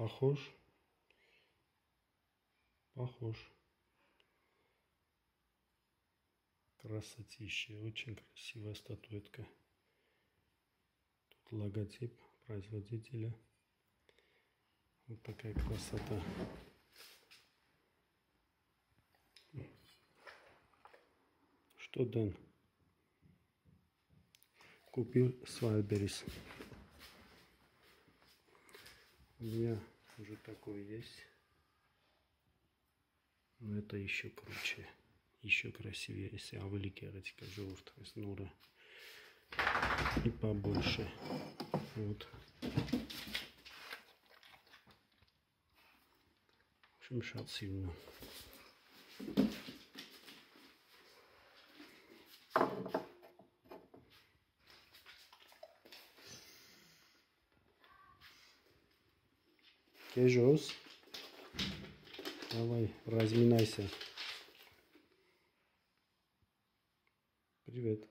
Похож. Похож. Красотища. Очень красивая статуэтка. Тут логотип производителя. Вот такая красота. Что, Дэн? Купил Свайлберис. У меня уже такой есть. Но это еще круче. Еще красивее. Если авеликерать, из нура. И побольше. Вот. В общем, шат сильно. Кежос. Давай, разминайся. Привет.